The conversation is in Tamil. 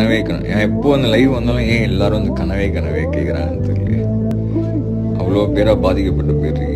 கனவே கனவு ஏன் எப்போ அந்த லைவ் வந்தாலும் ஏன் எல்லாரும் வந்து கனவே கனவே கேட்குறாங்கன்னு தெரியல அவ்வளோ பேராக பாதிக்கப்பட்டு போயிட்டுருக்கீங்க